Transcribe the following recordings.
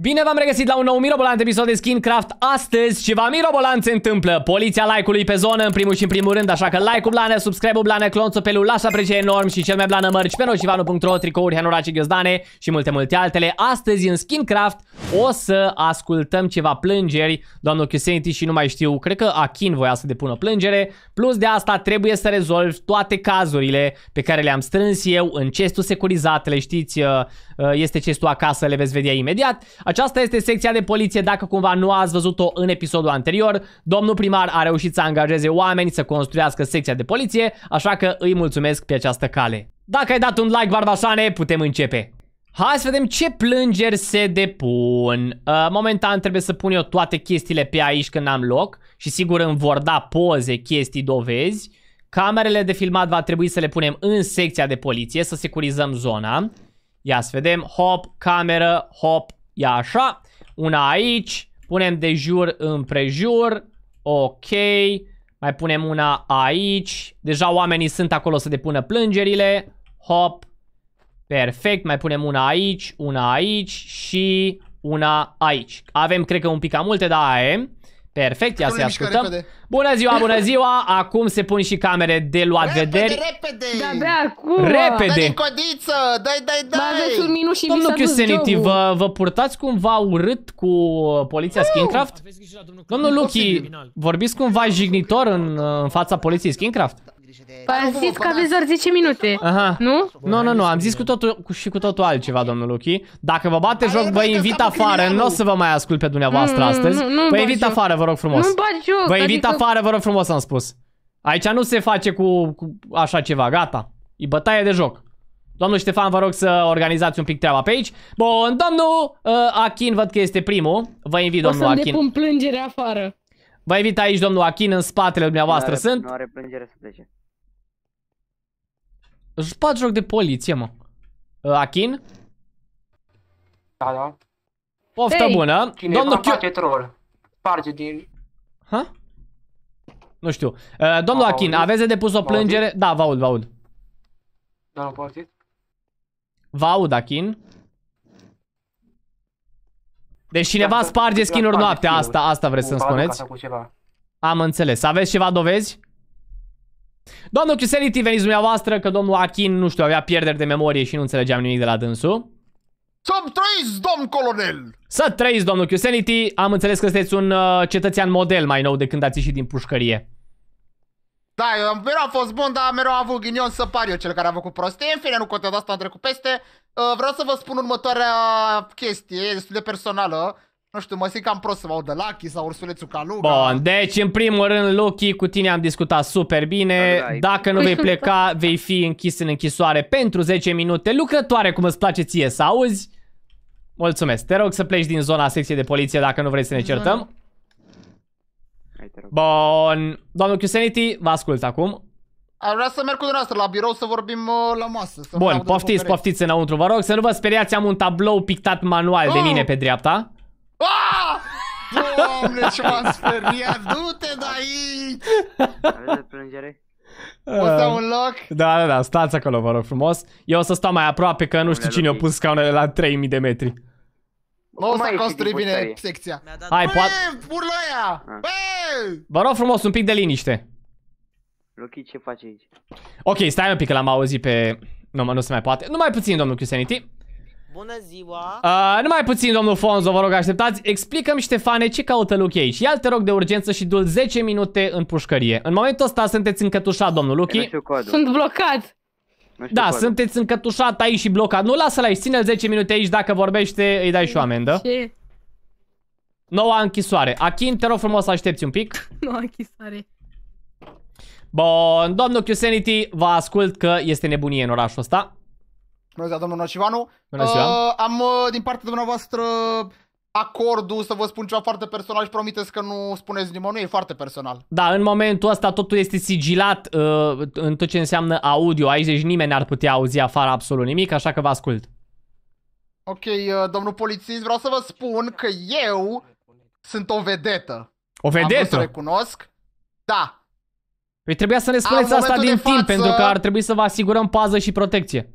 Bine v-am regăsit la un nou mirobolant episod de Skinecraft. Astăzi ceva mirobolant se întâmplă. Poliția like-ului pe zonă în primul și în primul rând, așa că like-ul blană, subscribe-ul blană, clonțopelul, lasă aprecie enorm și cel mai blană mărci pe nocivanu.ro, tricouri, hanoraci, ghiozdane și multe, multe altele. Astăzi în Skincraft o să ascultăm ceva plângeri, doamnul Chiusenity și nu mai știu, cred că Akin voia să depună plângere. Plus de asta trebuie să rezolv toate cazurile pe care le-am strâns eu în cestul securizat, le știți, uh, uh, este cestul acasă, le veți vedea imediat. Aceasta este secția de poliție, dacă cumva nu ați văzut-o în episodul anterior. Domnul primar a reușit să angajeze oameni să construiască secția de poliție, așa că îi mulțumesc pe această cale. Dacă ai dat un like, barbașane, putem începe. Hai să vedem ce plângeri se depun. Uh, momentan trebuie să pun eu toate chestiile pe aici când am loc și sigur îmi vor da poze, chestii, dovezi. Camerele de filmat va trebui să le punem în secția de poliție, să securizăm zona. Ia să vedem, hop, cameră, hop, ia așa. Una aici, punem de jur împrejur, ok. Mai punem una aici. Deja oamenii sunt acolo să depună plângerile. Hop. Perfect, mai punem una aici, una aici și una aici. Avem, cred că, un pic cam multe, dar aia e. Perfect, ia Nu să-i le mișcă ascultăm. repede. Bună ziua, bună ziua! Acum se pun și camere de luat vederi. Repede, repede! De-abia acum! Repede. Dă-i codiță! Dai, dai, Mai aveți un dai! minut și Domnul mi s-a dus Chiusenity, jobul. vă, vă purtați cumva urât cu poliția Skincraft? Domnul Lucky, vorbiți cumva jignitor în, în fața poliției Skincraft? Păi am zis că aveți doar 10 minute. Aha. Nu? Nu, nu, nu, am zis cu totul, cu, și cu totul altceva, domnul Lucky. Dacă vă bate joc, vă băi, că invit s-a afară. păcălit Nu o să vă mai ascult pe dumneavoastră Nu, nu, astăzi. nu, nu-mi Vă bagi invit joc. afară, vă rog frumos. Nu-mi bagi joc. Vă invit adică- afară, vă rog frumos, am spus. Aici nu se face cu, cu așa ceva, gata. E bătaie de joc. Domnul Ștefan, vă rog să organizați un pic treaba pe aici. Bun, domnul uh, Achin, văd că este primul. Vă invit, O domnul să-mi Achin. depun plângere afară. Vă invit aici, domnul Achin, în spatele dumneavoastră Nu are- sunt. Nu are plângere să plece. Își bat joc de poliție, mă. Uh, Achin, Da, da. poftă Ei, bună. Cineva Domnul Domnul Chiu... face troll. Sparge din... Ha? Nu știu. Uh, domnul Am Achin, auzit. aveți de depus o M-au plângere? Da, vă aud, vă aud. Domnul Poftit? Vă aud, Achin. Deci cineva Da, sparge da, skin-uri sparge noaptea, skin-uri. asta, asta vreți Cu să-mi bazuca spuneți? sau Cu ceva. Am înțeles. Aveți ceva dovezi? Domnul Chiuselity, veniți dumneavoastră că domnul Achin, nu știu, avea pierderi de memorie și nu înțelegeam nimic de la dânsul. Să-mi trăiți, domn colonel! Să trăiți, domnul Chiuselity. Am înțeles că sunteți un uh, cetățean model mai nou de când ați ieșit din pușcărie. Da, eu am- mereu am fost bun, dar mereu am avut ghinion să par eu cel care a făcut prostie. În fine, nu contează asta, am trecut peste. Uh, vreau să vă spun următoarea chestie, e destul de personală. Nu știu, mă simt cam prost să mă aud de Lucky sau ursulețul Caluga. Bun, deci în primul rând, Lucky, cu tine am discutat super bine. Da, da, Dacă nu vei pleca, vei fi închis în închisoare pentru 10 minute. Lucrătoare, cum îți place ție să auzi. Mulțumesc. Te rog să pleci din zona secției de poliție dacă nu vrei să ne certăm. Hai te rog. Bun. Domnul Cusanity, vă ascult acum. Aș vrea să merg cu dumneavoastră la birou să vorbim uh, la masă. Să Bun, poftiți, poftiți înăuntru, vă rog. Să nu vă speriați, am un tablou pictat manual de Oh! mine pe dreapta. Ah! Doamne, ce m-am speriat! Du-te de aici! Aveți de plângere? O să am un loc? Da, da, da, stați acolo, vă rog frumos. Eu o să stau mai aproape, că nu știu Domnule cine a Lucky. pus scaunele la 3000 de metri. Nu o Cum să ai ieșit construi din bine pușcărie? secția. Hai, poate... Băi, urlă aia! Ah. Băi! Vă rog frumos, un pic de liniște. Lucky, ce faci aici? Ok, stai un pic că l-am auzit pe... Nu, mă, nu se mai poate. Numai puțin, domnul Cusanity. Bună ziua! Uh, numai puțin, domnul Fonzo, vă rog, așteptați. Explică-mi, Ștefane, ce caută Lucky aici. Ia te rog de urgență și du 10 minute în pușcărie. În momentul ăsta sunteți încătușat, domnul Nu Lucky. știu codul. Sunt blocat. Nu știu Da, codul. sunteți încătușat aici și blocat. Nu lasă-l aici, ține 10 minute aici, dacă vorbește îi dai și o amendă. Ce? Noua închisoare. Achin, te rog frumos să aștepți un pic. Nu am închisare. Bun, domnul Cusanity, vă ascult că este nebunie în orașul ăsta. Bună ziua, domnul Nocivanu. Bună ziua. Uh, am uh, din partea dumneavoastră acordul să vă spun ceva foarte personal și promiteți că nu spuneți nimănui, e foarte personal. Da, în momentul ăsta totul este sigilat uh, în tot ce înseamnă audio. Aici deci nimeni n-ar putea auzi afară absolut nimic, așa că vă ascult. Ok, uh, domnul polițist, vreau să vă spun că eu sunt o vedetă. O Am vrut să vedetă? recunosc. Da. Păi trebuia să ne spuneți În asta din momentul timp, de față- pentru că ar trebui să vă asigurăm pază și protecție.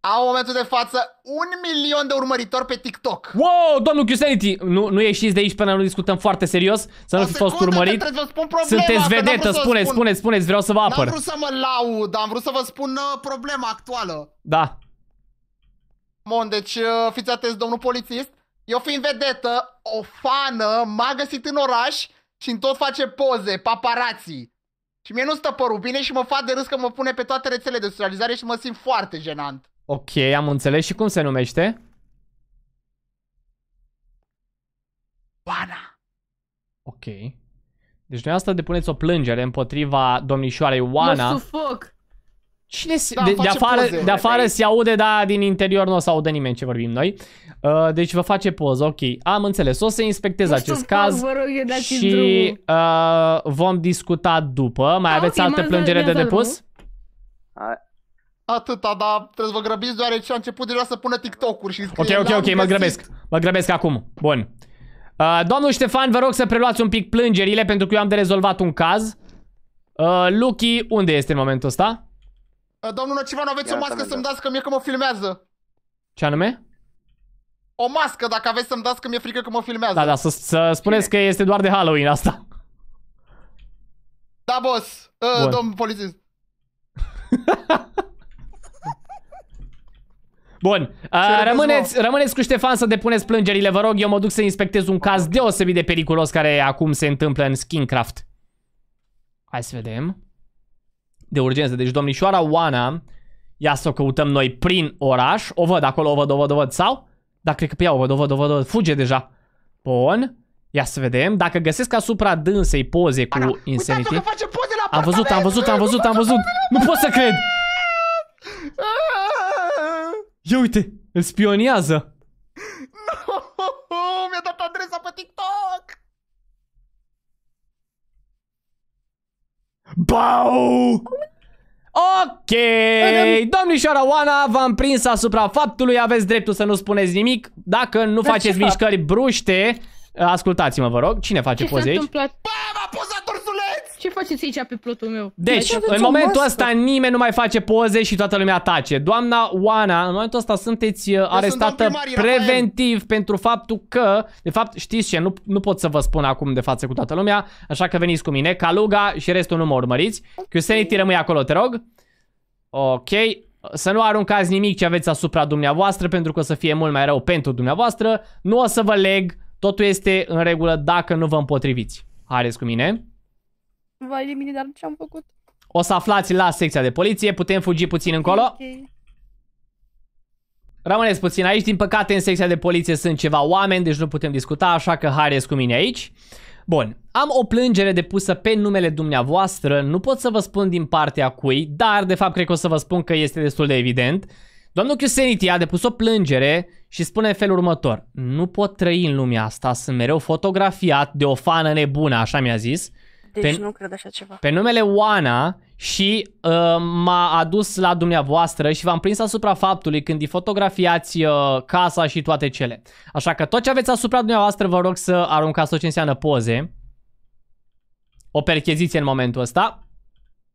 Au în momentul de față un milion de urmăritori pe TikTok. Wow, domnul Cusanity, nu, nu ieșiți de aici până nu discutăm foarte serios, să nu O fi fost secundă, urmărit. că Trebuie să spun problema, Sunteți că n-am vedetă, vrut să spuneți, spun. spuneți, spuneți, vreau să vă N-am apăr. vrut să mă laud, am vrut să vă spun uh, problema actuală. Da. Bun, deci uh, fiți atenți, domnul polițist. Eu fiind vedetă, o fană m-a găsit în oraș și în tot face poze, paparații. Și mie nu stă părul bine și mă fac de râs că mă pune pe toate rețelele de socializare și mă simt foarte jenant. Ok, am înțeles. Și cum se numește? Oana. Ok. Deci dumneavoastră depuneți o plângere împotriva domnișoarei Mă Oana. sufoc. Cine se, Da, de, de face afară, poze. de afară se aude, dar din interior nu o să audă nimeni ce vorbim noi. Uh, deci vă face poză, ok. Am înțeles. O să inspectez Mă acest sufoc, caz Vă rog, eu dați și uh, vom discuta după. Mai Ah, aveți ok, alte m-ați plângere dat- de mi-ați dat depus? A, Atâta, dar trebuie să vă grăbiți deoarece a început deja să pună TikTok-uri și Ok, scrie, ok, "L-am ok, mă găsit." grăbesc. Mă grăbesc acum. Bun. Uh, domnul Ștefan, vă rog să preluați un pic plângerile pentru că eu am de rezolvat un caz. Uh, Lucky, unde este în momentul ăsta? Uh, Domnul Nocivan, aveți Ia o să mască vedem. să-mi dați că mie că mă filmează. Ce anume? O mască, dacă aveți să-mi dați că mi-e frică că mă filmează. Da, da, să, să spuneți că este doar de Halloween asta. Da, boss. Uh, Bun. domnul polițist. Bun, uh, vedeți, rămâneți, rămâneți cu Ștefan să depuneți plângerile, vă rog. Eu mă duc să inspectez un caz deosebit de periculos care acum se întâmplă în Skincraft. Hai să vedem. De urgență. Deci domnișoara Oana, ia să o căutăm noi prin oraș. O văd acolo, o văd, o văd, o văd. Sau? Da, cred că pe ea o văd, o văd, o văd, o văd. Fuge deja. Bun. Ia să vedem. Dacă găsesc asupra dânsei poze cu Uitați-vă Insanity. că face poze la Am văzut, am văzut, am văzut, am văzut. Nu pot să cred. Ia uite, îl spioniază. Mi-a dat adresa pe TikTok. Bau! Ok, domnișoara Oana, v-am prins asupra faptului, aveți dreptul să nu spuneți nimic. Dacă nu Dar faceți ce fac? mișcări bruște, ascultați-mă, vă rog. Cine face Ce s-a poze aici? întâmplat? Bă, m-a pozat ursuleț! Ce faceți aici pe plotul meu? Deci, Mai în aveți o momentul mască. ăsta nimeni nu mai face poze și toată lumea tace. Doamna Oana, în momentul ăsta sunteți uh, arestată domn primar, Rafael. preventiv pentru faptul că, de fapt, știți ce, nu, nu pot să vă spun acum de față cu toată lumea, așa că veniți cu mine. Caluga și restul nu mă urmăriți. Cusanity rămâi acolo, te rog. Ok. Să nu aruncați nimic ce aveți asupra dumneavoastră, pentru că o să fie mult mai rău pentru dumneavoastră. Nu o să vă leg, totul este în regulă dacă nu vă împotriviți. Haideți cu mine. Vai de mine, dar ce am făcut? O să aflați la secția de poliție, putem fugi puțin încolo. Ok. Rămâneți puțin aici, din păcate în secția de poliție sunt ceva oameni, deci nu putem discuta, așa că haideți cu mine aici. Bun, am o plângere depusă pe numele dumneavoastră, nu pot să vă spun din partea cui, dar de fapt cred că o să vă spun că este destul de evident. Domnul Cusanity a depus o plângere și spune în felul următor. Nu pot trăi în lumea asta, sunt mereu fotografiat de o fană nebună, așa mi-a zis Deci Pe- nu cred așa ceva. pe numele Oana și uh, m-a adus la dumneavoastră și v-am prins asupra faptului când îi fotografiați uh, casa și toate cele. Așa că tot ce aveți asupra dumneavoastră vă rog să aruncați tot ce înseamnă poze. O percheziție în momentul ăsta.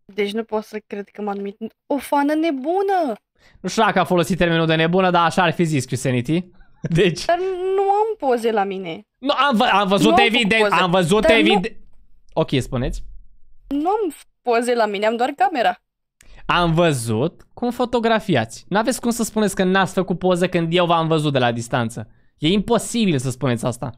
Deci nu pot să cred că m-a numit o fană nebună. Nu știu dacă a folosit termenul de nebună, dar așa ar fi zis Cusanity. Deci, Dar nu am poze la mine. nu, am, vă- am văzut Nu am făcut evident, poze. am văzut Dar nu- evident. Ok, spuneți. Nu am poze la mine, am doar camera. Am văzut cum fotografiați. N-aveți cum să spuneți că n-ați făcut poză când eu v-am văzut de la distanță. E imposibil să spuneți asta.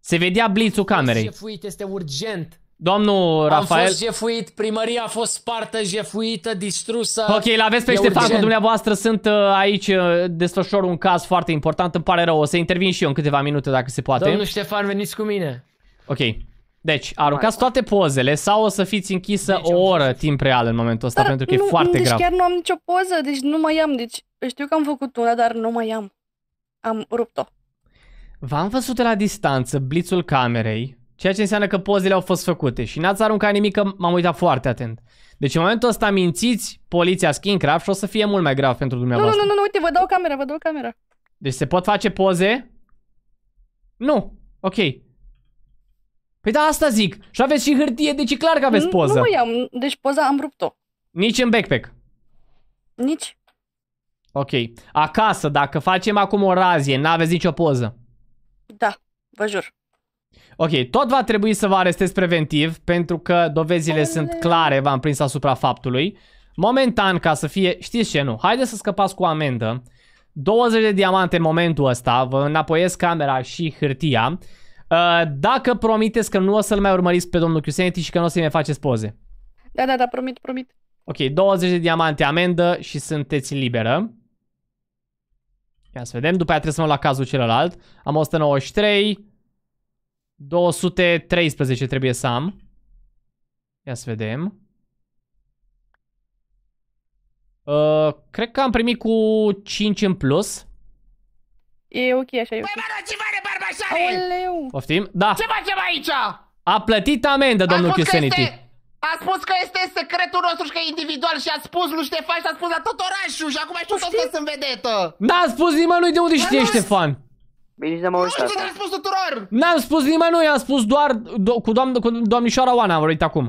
Se vedea blițul camerei. Jefuit este urgent. Domnul Rafael... Am fost jefuit, primăria a fost spartă, jefuită, distrusă. Ok, l aveți pe E Ștefan cu urgent. dumneavoastră. Sunt uh, aici, uh, desfășor un caz foarte important. Îmi pare rău, o să intervin și eu în câteva minute dacă se poate. Domnul Ștefan, veniți cu mine. Ok. Deci, aruncați toate pozele sau o să fiți închisă Deci, o am oră fost- timp real în momentul ăsta, Dar pentru că nu, e foarte deci grav. chiar nu am nicio poză, deci nu mai am. Deci știu că am făcut una, dar nu mai am. Am rupt-o. V-am văzut de la distanță blițul camerei, ceea ce înseamnă că pozele au fost făcute și n-ați aruncat nimic că m-am uitat foarte atent. Deci în momentul ăsta mințiți poliția Skincraft și o să fie mult mai grav pentru Nu, nu, dumneavoastră. nu, nu, uite, vă dau camera, vă dau camera. Deci se pot face poze? Nu. Ok. Păi da, asta zic. Și aveți și hârtie, deci e clar că aveți Nu- poză. Nu mai am, deci poza am rupt-o. Nici în backpack. Nici. Ok. Acasă, dacă facem acum o razie, n-aveți nicio poză. Da, vă jur. Ok, tot va trebui să vă arestez preventiv pentru că dovezile sunt clare, v-am prins asupra faptului. Momentan, ca să fie, știți ce nu, haideți să scăpați cu amendă. 20 de diamante în momentul ăsta, vă înapoiesc camera și hârtia. Uh, Dacă promiteți că nu o să-l mai urmăriți pe domnul Cusanity și că nu o să-i mai faceți poze. Da, da, da, promit, promit. Ok, 20 de diamante amendă și sunteți liberă. Ia să vedem, după aia trebuie să mă la cazul celălalt. Am 193. 213 trebuie să am. Ia să vedem. Uh, cred că am primit cu 5 în plus. E ok, așa e ok. Ce mare barbașare! Aoleu! Poftim? Da. Ce facem aici? A plătit amendă, domnul a spus că Cusanity. este... A spus că este secretul nostru și că e individual și a spus lui Ștefan și a spus la tot orașul și acum știu toți că sunt vedetă. N-a spus nimănui de unde știe nu- Ștefan. Bine, nici n-am Nu auzit știu ce asta. le-a spus tuturor. N-am spus nimănui, am spus doar do- cu, doamn- cu doamnișoara Oana, am vorbit acum.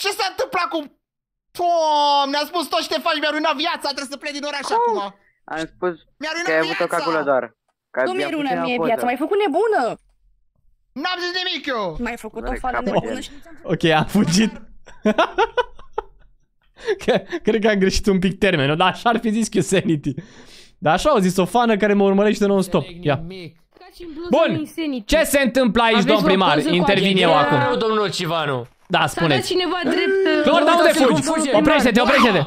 Ce s-a întâmplat cu... Doamne, a spus tot Ștefan și mi-a ruinat viața, trebuie să plec din oraș acum. Am spus Mi-a că ai ruinat avut o viața. cagulă doar. Că Nu mi-e i-am runa pus în mie poză. viața, m-ai făcut nebună! N-am zis nimic eu. M-ai făcut o Doare fală capul nebună de- și... Ok, am fugit. Că- Cred că am greșit un pic termenul, dar așa ar fi zis Cusanity. Dar așa au zis o fană care mă urmărește non-stop. Ia. Nimic. Bun. Ce se întâmplă aici, Aveți domn o primar? poză cu Intervin eu aceea? acum. Nu, domnul Civanu. Da, S-a dat spuneți. cineva drept... Clor, dar unde Uitați-l cum fugi? fuge. Oprește-te, oprește-te.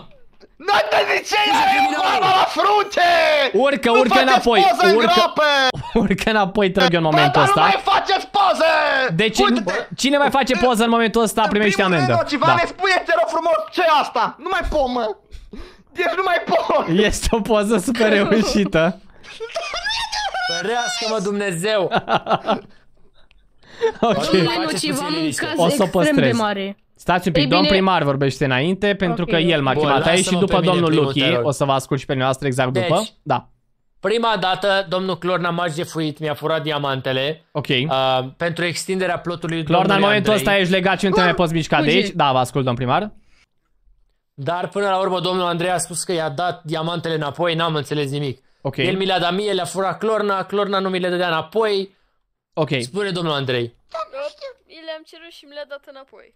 Nu te zice eu cu arma la frunte! Urcă, Nu urcă faceți înapoi. poză în Urcă, groapă! urcă înapoi, trag eu în momentul Bă, dar nu mai ăsta. faceți poze! Deci, Uite-te! cine mai face poză în momentul ăsta primește În primul amendă. rând, Civane, Da. spune te rog frumos, ce e asta? Nu mai pot, mă! Deci nu mai pot! Este o poză super reușită. Ferească-mă Dumnezeu. Ok. Domnule Faceți Nociv, puțin am un liniște. caz O să o extrem de păstrez. mare. Stați un pic, Ei domn bine- primar vorbește înainte, pentru Ok. că el m-a Bun, chemat aici și lasă-mă după pe mine domnul primul, Luchi te rog. o să vă ascult și pe noastră exact Deci, după. Da, Prima dată, domnul Clorna m-a jefuit, mi-a furat diamantele ok. uh, pentru extinderea plotului Clorna, în domnului momentul Andrei. ăsta ești legat și nu te mai poți mișca de Fugi. aici. Da, vă ascult, domn primar. Dar până la urmă domnul Andrei a spus că i-a dat diamantele înapoi, n-am înțeles nimic. Ok, El mi le-a dat mie, le-a furat Clorna, Clorna nu mi le dădea înapoi. ok. Spune domnul Andrei. Mi le-am cerut și mi le-a dat înapoi.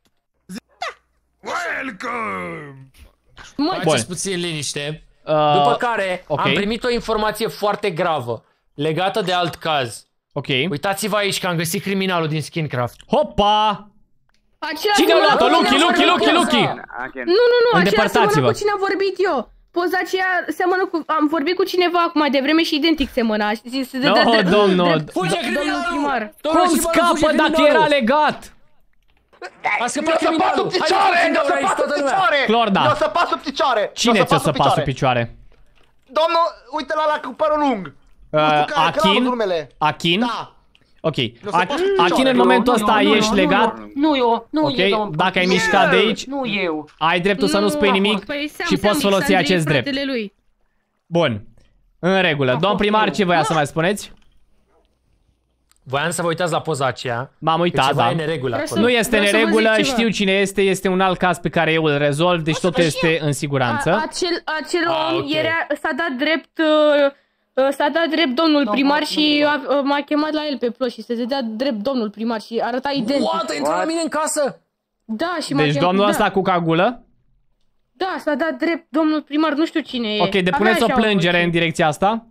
Mă, Faceți puțin liniște. Uh, După care ok. am primit o informație foarte gravă legată de alt caz. Ok. Uitați-vă aici că am găsit criminalul din Skincraft. Hopa! acela Cine a semănă luat-o? cu Lucky, cine am Lucky, vorbit Lucky, eu. Lucky! Achen. Nu, nu, nu, acela Îndepărtați-vă. semănă cu cine am vorbit eu. Poza aceea seamănă cu... Am vorbit cu cineva acum de vreme și identic semăna. Și se dădea No, drept- domnul. drept- Fuge Domnul criminalul! primar. Domnul Cum Șiban, scapă fuge dacă criminalul! era legat? A scăpat Mi-o săpat sub criminalul! picioare! Haideți, Mi-o daura aici, săpat sub toată lumea! picioare! Clorda. Mi-o săpat sub picioare! Cine Mi-o ți-a săpat săpat sub picioare? Domnul, uite la la cu părul lung! Nu știu Uh, care, că n-am Achin? văzut numele. Achin? Da! Ok. Mi-o săpat Ac- sub picioare. Achin, în Nu, momentul nu, ăsta nu, nu, ești nu, legat? Nu eu, nu Ok, eu, domnul dacă ai polițist. mișcat de aici, Nu eu. ai dreptul să nu spui Nu, nimic Păi Sam, și Sam, poți folosi Alexandrie, acest drept. fratele lui. Bun. În regulă. Domn fost primar, eu. ce voia să mai spuneți? Voiam să vă uitați la poza aceea. M-am Că uitat, ceva da. e neregulă Vreau acolo. Nu este Vreau să vă zic neregulă, ceva. știu cine este, este un alt caz pe care eu îl rezolv, deci totul este în A, siguranță. acel acel Ah, om ok. era, s-a dat drept... uh, uh, S-a dat drept domnul primar nu, și a- uh, m-a chemat la el pe plot și se dădea drept domnul primar și arăta identic. What? A intrat la mine în casă? Da, și m-a Deci chemat, domnul da. ăsta cu cagulă? Da, s-a dat drept domnul primar, nu știu cine e. Ok, depuneți Avea o așa plângere voce. în direcția asta?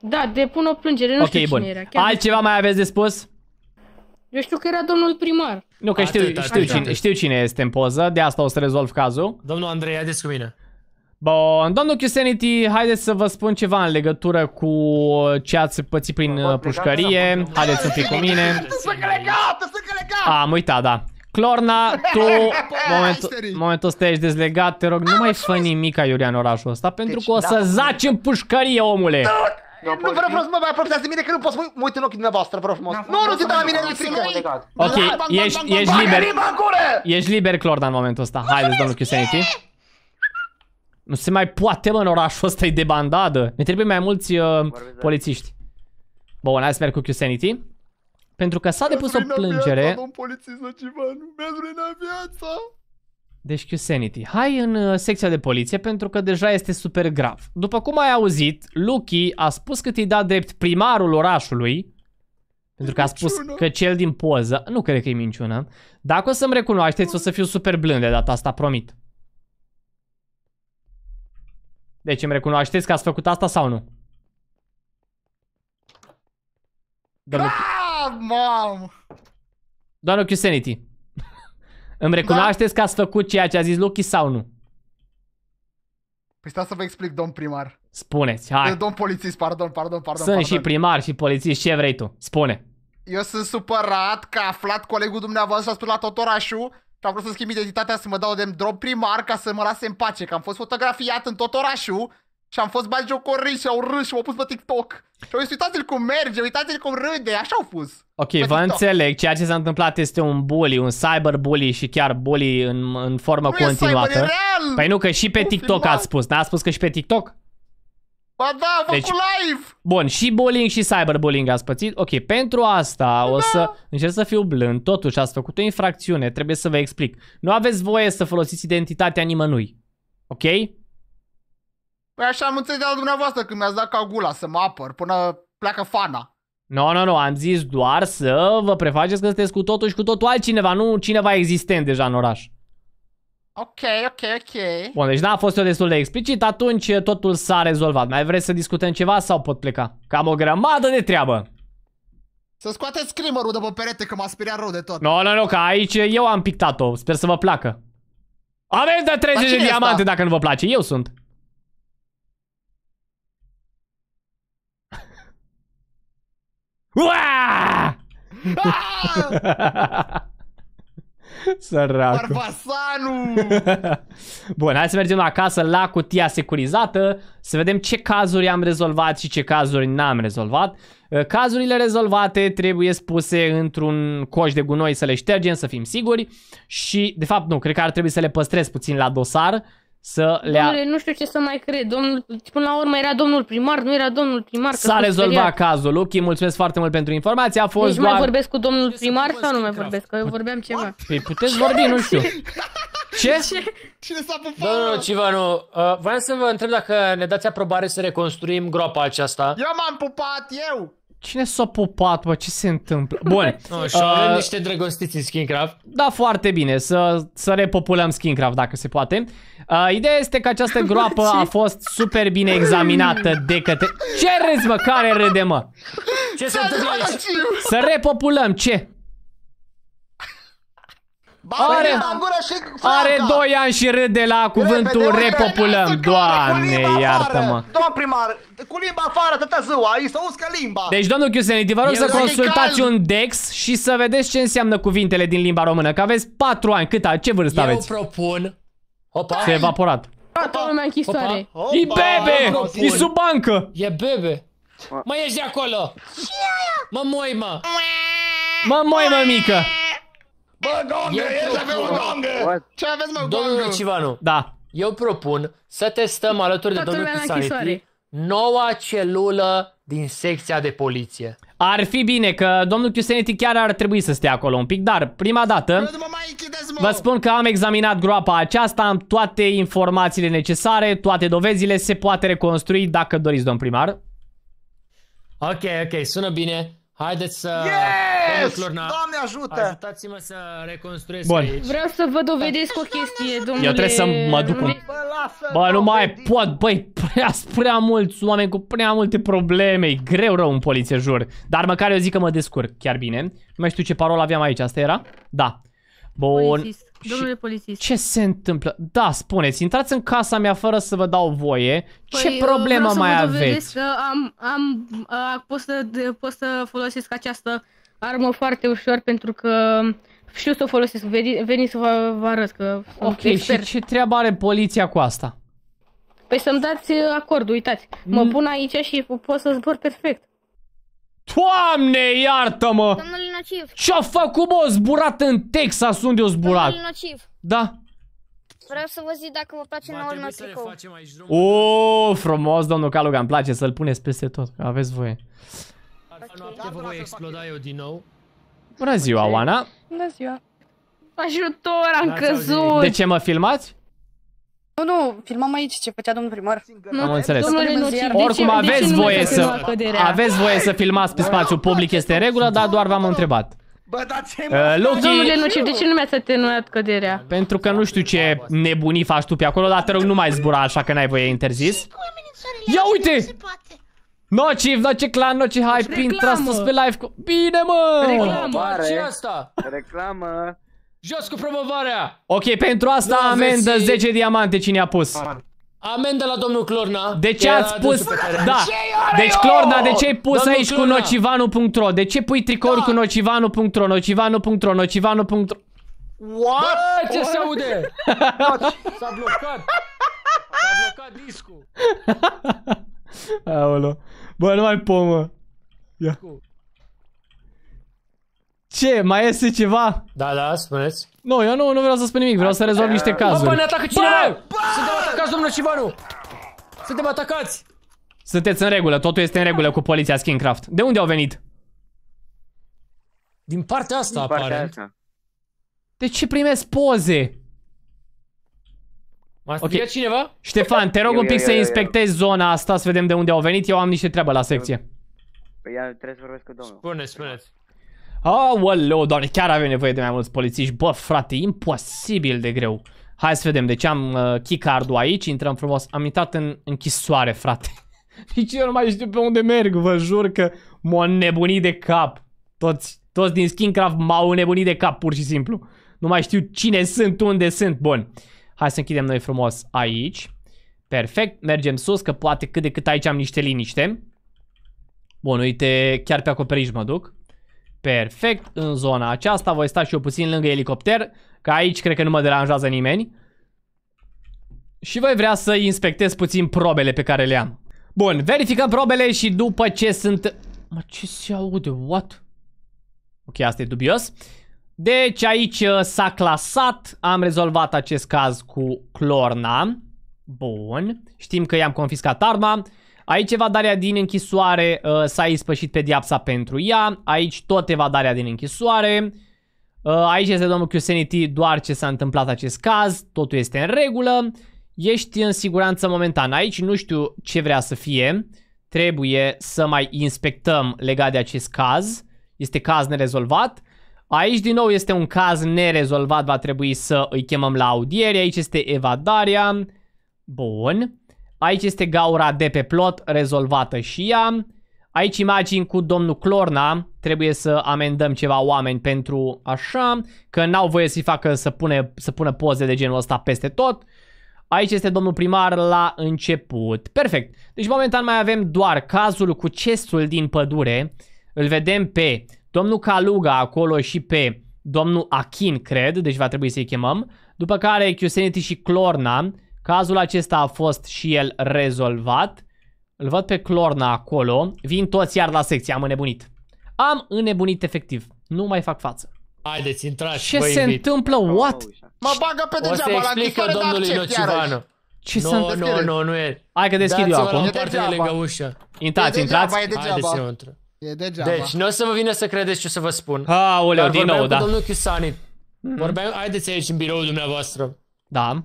Da, depun o plângere, nu știu Ok, bun. cine era. Chiar Altceva mai aveți de spus? Eu știu că era domnul primar. Nu, că știu, Atât, știu, atât, cine, atât. știu cine este în poză, de asta o să rezolv cazul. Domnul Andrei, haideți cu mine. Bun, domnul Cusanity, haideți să vă spun ceva în legătură cu ce ați pățit prin Pot uh, pleca pușcărie. de la Haideți un pic cu mine. Sunt legat! Sunt legat! Am uitat, da. Clorna, tu, momentul, momentul ăsta ești dezlegat, te rog, nu mai fă nimic ca Iuria în orașul ăsta, pentru Deci, că o da. să zaci în pușcărie, omule. Nu vreau frumos să mă mai apropiați de mine că nu pot să mă uit în ochii dumneavoastră, vreau frumos. Nu, nu ți-e la mine de frică! Legat. Ok, ești, ești liber, Bagă în gură! ești liber, Clorna, în momentul ăsta. Haideți, domnul Cusanity. Nu se mai poate, mă, în orașul ăsta e de bandadă. Ne trebuie mai mulți uh, polițiști. Bun, hai să merg cu Cusanity. Pentru că s-a depus o plângere. Domn polițist, ceva, nu mi-ați ruinat viața! Deci Qsanity. Hai în uh, secția de poliție pentru că deja este super grav. După cum ai auzit, Lucky a spus că ți-ai dat drept primarul orașului. Pentru că a spus Minciună. că cel din poză, nu cred că e minciună, dacă o să-mi recunoașteți, o să fiu super blând de data asta, promit. Deci îmi recunoașteți că ați făcut asta sau nu? Domnul, Ah, mam! domnul Qsanity. Îmi recunoașteți că ați făcut ceea ce a zis Lucky sau nu? Păi stai să vă explic, domn primar. Spuneți, hai. Hai. Domn polițist, pardon, pardon, pardon. Sunt pardon. și primar și polițist, ce vrei tu? Spune. Eu sunt supărat că a aflat colegul dumneavoastră a spus la tot orașul și am vrut să schimb identitatea să mă dau de drop primar ca să mă lase în pace, că am fost fotografiat în tot orașul și am fost bagiocorit și au râs și m-au pus pe TikTok. Și au zis, uitați-l cum merge, uitați-l cum râde, așa au pus. Ok, Pe vă TikTok. înțeleg, ceea ce s-a întâmplat este un bully, un cyberbully și chiar bully în, în formă Nu e continuată. cyber, e real! Păi nu, că și pe Nu, TikTok filmat. ați spus, n-ați spus că și pe TikTok? Ba da, am făcut Deci- live! Bun, și bullying și cyberbullying ați pățit. Ok, pentru asta o Da. să încerc să fiu blând. Totuși, ați făcut o infracțiune, trebuie să vă explic. Nu aveți voie să folosiți identitatea nimănui. Ok? Păi așa am înțeles de la dumneavoastră când mi-ați dat ca gula să mă apăr până pleacă fana. Nu, no, nu, no, nu, am zis doar să vă prefaceți că sunteți cu totul și cu totul altcineva, nu cineva existent deja în oraș. Ok, ok, ok. Bun, deci n-a fost eu destul de explicit, atunci totul s-a rezolvat. Mai vreți să discutăm ceva sau pot pleca? Cam o grămadă de treabă. Să scoateți screamer-ul de pe perete că m-a speriat rău de tot. Nu, nu, nu, că aici eu am pictat-o. Sper să vă placă. Aveți de 30 de cine e diamante ăsta? dacă nu vă place. Eu sunt. Uaa! Ah! Săracu. Barbasanu! Bun, hai să mergem acasă la cutia securizată, să vedem ce cazuri am rezolvat și ce cazuri n-am rezolvat. Uh, Cazurile rezolvate trebuie spuse într-un coș de gunoi să le ștergem, să fim siguri. Și, de fapt, nu, cred că ar trebui să le păstrez puțin la dosar, să le... Domnule, nu știu ce să mai cred. Domnul, până la urmă era domnul primar, nu era domnul primar. că S-a sunt rezolvat speriat. cazul. Luchi, mulțumesc foarte mult pentru informație. A fost Deci doar... mai vorbesc cu domnul primar pupă sau nu mai Skinecraft. vorbesc? Că eu vorbeam ceva. Păi puteți vorbi, nu știu. Ce? Cine s-a pupat? Domnul Civanu, uh, voiam să vă întreb dacă ne dați aprobare să reconstruim groapa aceasta. Eu m-am pupat, eu! Cine s-a pupat, bă? Ce se întâmplă? Bun. No, și Uh, avem niște drăgostiți în Skinecraft. Da, foarte bine, să, să repopulăm Skinecraft dacă se poate. Uh, ideea este că această groapă a fost super bine examinată de către... Ce râzi, mă? Care râde, mă? Ce se întâmplă aici? Să repopulăm, ce? Are- Are 2 ani și râde la cuvântul Repede, repopulăm. Doamne, iartă-mă. Domn primar, cu limba afară atâta ziua, îi să uscă limba. Deci, domnul Chiuseniti, vă rog E să radical. consultați un Dex și să vedeți ce înseamnă cuvintele din limba română. Că aveți 4 ani. Cât, a- ce vârstă Eu aveți? propun... Opa, Se evaporat. Toată lumea închisoare. Opa, E bebe! propun. E sub bancă! e bebe. Mă ieși de acolo! Mă moi, mă! Mă, moi, mă, mică! Bă, gongă, Eu e să avem o propun. gongă. What? Ce aveți, mă, Domnul gongă? Civanu, Da. eu propun să testăm alături de Toată domnul lumea la Pisanity închisoare. noua celulă din secția de poliție. Ar fi bine că domnul Chiuseniti chiar ar trebui să stea acolo un pic, dar prima dată Nu mă mai închideți, mă! vă spun că am examinat groapa aceasta, am toate informațiile necesare, toate dovezile, se poate reconstrui dacă doriți, domn primar. Ok, ok, sună bine. Haideți să... Yes! Domnul Clorna, Doamne ajută! ajutați-mă să reconstruiesc Bun. aici. Vreau să vă dovedesc o chestie, domnule. Eu trebuie să mă duc un- Rune. Bă, lasă, Bă, nu mai dovedit. pot, băi, prea, prea mulți oameni cu prea multe probleme, e greu rău în poliție, jur. Dar măcar eu zic că mă descurc chiar bine. Nu mai știu ce parolă aveam aici, asta era? Da. Bun. Polițist. Domnule polițist. Ce se întâmplă? Da, spuneți, intrați în casa mea fără să vă dau voie. Ce Păi, problemă vreau să mai vă aveți? dovedesc Că am, am, a, pot, să, de- pot să folosesc această armă foarte ușor pentru că știu să o folosesc. Veni, veniți să vă, vă arăt că sunt Ok, și expert. ce treabă are poliția cu asta? Păi să-mi dați uh, acordul, uitați. Mă Mm. pun aici și pot să zbor perfect. Doamne, iartă-mă! Domnul nociv. Ce-a făcut, bă? Zburat în Texas, unde o zburat? Domnul nociv. Da. Vreau să vă zic dacă vă place Va noul trebui meu să ne tricou. facem aici drumul. O, frumos, domnul Caluga, îmi place să-l puneți peste tot, că aveți voie. Alfa noapte vă voi exploda eu din nou. Bună ziua, Oana. Bună ziua. Ajutor, am N-ați căzut! De ce mă filmați? Nu, nu, filmam aici ce făcea domnul primar. Nu, Am înțeles. Domnule Să Nociv, vedem de Oricum ce- de ce aveți nu voie mergeți să în căderea? aveți voie să filmați pe spațiu public, este în regulă, dar doar v-am întrebat. Bă, dar ce Uh, mă? Domnule Lucky, Nociv, de ce nu mi-ați atenuat căderea? pentru că nu știu ce nebunii faci tu pe acolo, dar te rog nu mai zbura așa că n-ai voie interzis. Ia uite! Nociv, Noce Clan, Noce Hype, prin Reclamă. trastus pe live cu... Bine mă! Reclamă. ce asta? Reclamă. Jos cu promovarea! Ok, pentru asta Nu amendă aveți- 10 diamante cine a pus. Amendă la domnul Clorna. De ce că ați era pus... dânsul pe teren. Da. Deci Clorna, de ce ai pus Domnul aici cu Clorna. nocivanu.ro? De ce pui tricouri cu nocivanu.ro? Nocivanu.ro, nocivanu.ro. Bă, ce se aude? S-a blocat. S-a blocat discul. Aolo. Bă, nu mai pot, mă. Ia. Ce, mai este ceva? Da, da, spuneți. Nu, eu nu, nu vreau să spun nimic, vreau să rezolv niște Bă, bă, cazuri. ne atacă cineva! Suntem atacați, domnul Civanu! Suntem atacați! Sunteți în regulă, totul este în regulă cu poliția Skincraft. De unde au venit? Din partea asta Partea apare. asta. De ce primesc poze? M-a Ok. strigat cineva? Ștefan, te rog Eu, un pic eu, să eu, eu. inspectezi zona asta, să vedem de unde au venit. Eu am niște treabă la secție. Păi ia, trebuie să vorbesc cu domnul. Spuneți, spuneți. Aoleu, doamne, chiar avem nevoie de mai mulți polițiști. Bă, frate, e imposibil de greu. Hai să vedem, deci am uh, keycard-ul aici, intrăm frumos. Am intrat în închisoare, frate. Nici eu nu mai știu pe unde merg, vă jur că m-au nebunit de cap. Toți, toți din Skincraft m-au nebunit de cap, pur și simplu. Nu mai știu cine sunt, unde sunt. Bun, hai să închidem noi frumos aici. Perfect, mergem sus, că poate cât de cât aici am niște liniște. Bun, uite, chiar pe acoperiș mă duc. Perfect, în zona aceasta voi sta și eu puțin lângă elicopter, că aici cred că nu mă deranjează nimeni. Și voi vrea să inspectez puțin probele pe care le am. Bun, verificăm probele și după ce sunt... Mă, ce se aude? What? Ok, asta e dubios. Deci aici uh, s-a clasat, am rezolvat acest caz cu Clorna. Bun, știm că i-am confiscat arma. Aici evadarea din închisoare uh, s-a ispășit pedeapsa pentru ea. Aici tot evadarea din închisoare. Uh, aici este domnul Cusanity doar ce s-a întâmplat acest caz. Totul este în regulă. Ești în siguranță momentan aici. Nu știu ce vrea să fie. Trebuie să mai inspectăm legat de acest caz. Este caz nerezolvat. Aici din nou este un caz nerezolvat. Va trebui să îi chemăm la audiere. Aici este evadarea. Bun. Aici este gaura de pe plot, rezolvată și ea. Aici imagini cu domnul Clorna. Trebuie să amendăm ceva oameni pentru așa, că n-au voie să-i facă să, pune, să pună poze de genul ăsta peste tot. Aici este domnul primar la început. Perfect. Deci momentan mai avem doar cazul cu cestul din pădure. Îl vedem pe domnul Caluga acolo și pe domnul Achin, cred, deci va trebui să-i chemăm. După care Cusanity și Clorna. Cazul acesta a fost și el rezolvat. Îl văd pe Clorna acolo. Vin toți iar la secție, am înnebunit. Am înnebunit efectiv. Nu mai fac față. Haideți, intrați, Ce vă se invit. întâmplă? What? Mă bagă pe O să degeaba la explică închisoare, dar domnului accept iarăși. Nocivanu. Ce Nu, se nu, întâmplă? nu, nu e. Hai că deschid eu Dați-vă la acum. o parte de Degeaba. lângă ușă. Intrați, E degeaba, intrați. e degeaba. Haideți să intră. E degeaba. Deci, nu o să vă vină să credeți ce o să vă spun. Aoleu, Dar din vorbeam nou, cu da. domnul Chiusani. Vorbeam, haideți aici în biroul dumneavoastră. Da.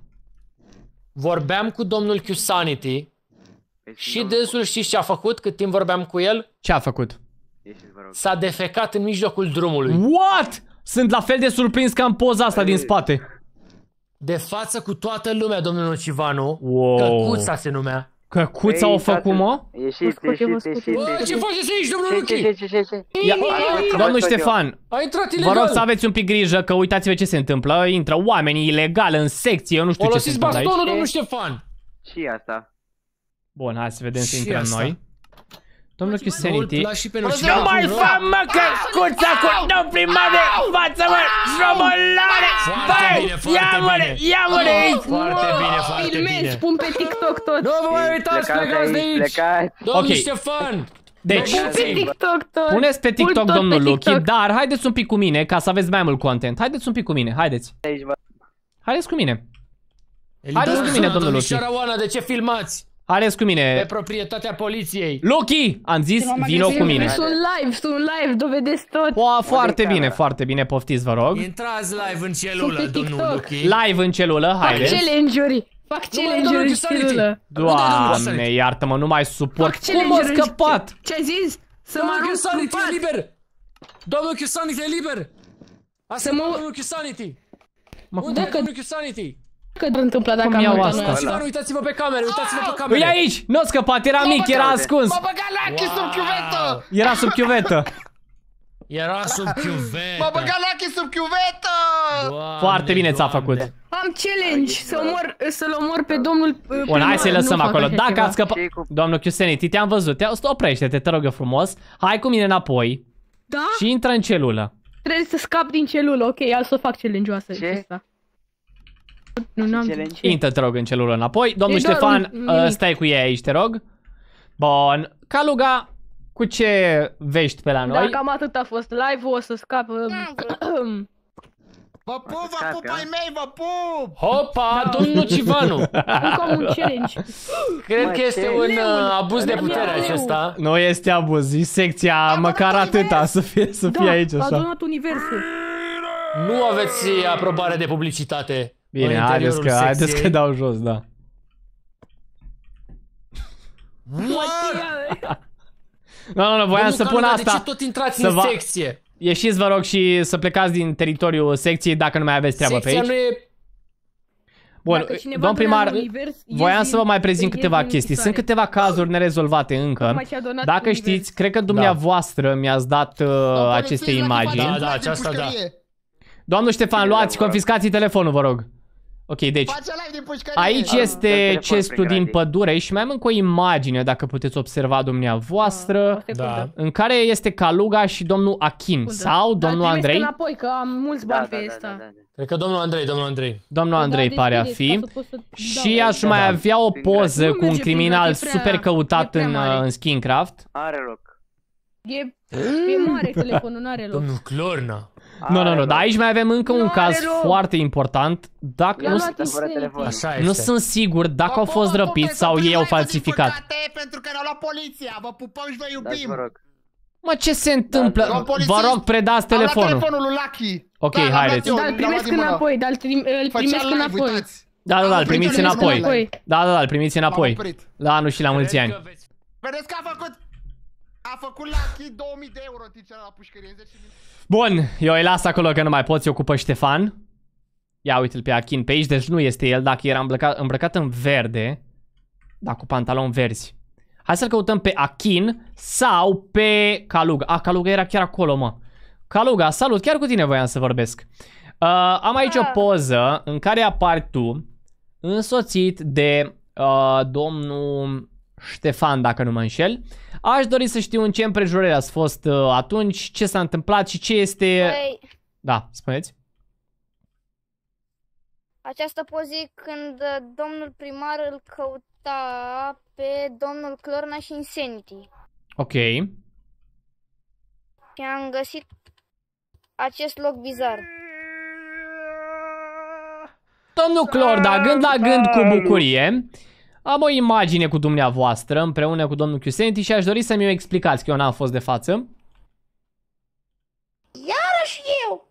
Vorbeam cu domnul Cusanity și dânsul știți ce a făcut cât timp vorbeam cu el? Ce a făcut? Ieșiți, vă rog. S-a defecat în mijlocul drumului. What? Sunt la fel de surprins ca în poza asta din spate. De față cu toată lumea, domnul Nocivanu. Wow. Căcuța se numea. Căcuța Ei, o făcut, frate, mă? Ieșiți, Vă scot, eu vă ieșiți, scot. ieșiți. Bă, ce faceți aici, domnul Ce, Nuchi? ce, ce, ce, ce? Ia, Ascultă, domnul vă scot eu. Ștefan, A intrat vă ilegal. rog să aveți un pic grijă că uitați-vă ce se întâmplă. Intră oamenii ilegal în secție, eu nu știu ce se Folosiți întâmplă aici. bastonul, domnul Ștefan. Și asta. Bun, hai să vedem să Și intrăm asta. noi. Domnul Nu-l Cusanity. plac și pe Nu Nocivanu. mai fă mă căcuța cu domn primar de față, mă, șomolare! Foarte bine, foarte bine. ia-mă de aici! Foarte bine, foarte Filmez, bine. pun pe TikTok tot. Nu vă mai uitați, Plecați plecați de aici, aici. plecați. Domnul Ok. Ștefan. Deci, Pun pe TikTok tot. puneți pe Pun TikTok tot pe domnul Lucky, TikTok. dar haideți un pic cu mine ca să aveți mai mult content. Haideți un pic cu mine, haideți. Aici, vă- Haideți cu mine. Haideți cu mine, domnul Luchi. Oana, de ce filmați? Haideți cu Pe mine. proprietatea poliției. Lucky, am zis, Sunt la vino cu magazin, mine. Sunt live, sunt live, dovedesc tot. O, foarte camera? bine, foarte bine, poftiți, vă rog. Intrați live în Sunt celulă, pe domnul TikTok. Lucky. Live în celulă, Fac haideți. challenge-uri. Fac Nu mai challenge-uri în domnul Sanity. celulă. Doamne, iartă-mă, nu mai suport. Fac Cum m-a challenge-uri în- scăpat? Ce ai zis? Să mă Domnul arunc Chiusanity în pat. e liber! Domnul Chiusanity e liber! Asta Să e mă- domnul Chiusanity! Mă, Unde e Dacă- domnul Chiusanity? Că s întâmplat dacă Cum am iau uitat asta? noi. Uitați-vă, uitați-vă pe camere, uitați-vă pe camere! Îi aici! Nu a scăpat, era mic, era ascuns. Mă băga Lucky sub chiuvetă! Era sub chiuvetă. Era sub chiuvetă! Mă băga Lucky sub chiuvetă! Doamne, Foarte bine ți-a Doamne. făcut. Am challenge să omor, să-l omor pe domnul uh, Bun, primar. hai să-i Nu lăsăm fac acolo. așa Dacă ceva. ați scăpat... Ce-i cu- Domnul Chiusenity, te-am văzut. Te Oprește-te, te rog eu frumos. Hai cu mine înapoi Da? și intră în celulă. Trebuie să scap din celulă. Ok, hai să fac challenge-ul asta. Ce? Acesta. Nu, n-am... Challenge? Intră, te rog, în celulă înapoi. Domnul E doar Ștefan, un uh, nimic. stai cu ei aici, te rog. Bun. Caluga, cu ce vești pe la Da, noi? cam atât a fost live-ul, o să scap... uh, Vă pup, vă Scape, pup a? ai mei, vă pup! Hopa, domnul Civanu! Încă am un challenge. Cred Mă, că este ce? un uh, abuz de Leu. putere Leu. acesta. Nu este abuz, e secția măcar atâta să fie, să fie Da, aici a așa. donat universul. Nu aveți aprobare de publicitate. Bine, în haideți interiorul că, haideți secției. că dau jos, da. Nu, nu, nu, voiam Domnul să pun Caluga, De asta. ce tot intrați Să în va- secție? Ieșiți, vă rog, și să plecați din teritoriul secției dacă nu mai aveți treabă Secția pe nu aici. e... Bun, Dacă cineva domn primar, donează univers, ies voiam din- să vă mai prezint ies câteva din chestii. Sunt închisoare. câteva cazuri nerezolvate încă. Tocmai ce a donat Dacă univers. știți, cred că dumneavoastră mi-ați dat uh, aceste imagini. Da, da, aceasta da. Domnul Ștefan, luați, confiscați telefonul, vă rog. Ok, deci, Face live din pușcărie! aici Am este telefon cestul pe din grade. pădure și mai am încă o imagine, dacă puteți observa O dumneavoastră, secundă. Da. în care este Caluga și domnul Achim Secundă. sau Dar domnul primesc Andrei. înapoi, că am mulți Da, bani da, pe da, ăsta. da, da. Cred că domnul Andrei, domnul Andrei. Domnul Andrei Da, pare a deschideți fi. ca să pot să Și dau. aș mai Da. avea o poză Nu cu un merge prin criminal loc, e prea- super căutat e prea în, mare. uh, în Skinecraft. Are loc. E, e mare telefonul, nu are loc. Domnul Clorna. Nu, nu, Are nu, loc. dar aici mai avem încă Nu un are caz loc. foarte important. Dacă I-a nu, luat Fără Insanity. telefon. Așa este. nu sunt sigur dacă au fost răpiți sau ei au falsificat. Pentru că ne-au luat poliția, vă pupăm și vă Dați, iubim! vă rog. Mă, ce se întâmplă? Domn polițist, Vă rog, predați Am luat telefonul. telefonul lui Lucky! Ok, Da, l-am haideți. luat eu, Dar îl l-am luat primesc din mână. înapoi, dar îl trim- îl Făcea primesc live, înapoi. uitați! Da, da, da, îl Am primiți primit înapoi. înapoi. Da, da, da, îl primiți înapoi. M-am oprit. La anul și la mulți ani. Cred că veți- Vedeți că a făcut... A făcut Lucky 2000 de euro în timp ce era la pușcărie în 10 minute. Bun, eu îi las acolo că nu mai pot, se ocupă Ștefan. Ia uite-l pe Achin pe aici, deci nu este el, dacă era îmbrăcat, îmbrăcat în verde, da, cu pantaloni verzi. Hai să-l căutăm pe Achin sau pe Caluga. A, Caluga era chiar acolo, mă. Caluga, salut, chiar cu tine voiam să vorbesc. Uh, am aici o Ah. poză în care apari tu, însoțit de uh, domnul Ștefan, dacă nu mă înșel. Aș dori să știu în ce împrejurări ați fost uh, atunci, ce s-a întâmplat și ce este... Păi, Da, spuneți. această pozi când uh, domnul primar îl căuta pe domnul Clorna și Insanity. Ok. Și am găsit acest loc bizar. Domnul Clorda, gând la gând cu bucurie, am o imagine cu dumneavoastră împreună cu domnul Chiusenti și aș dori să mi-o explicați, că eu n-am fost de față. Iarăși eu!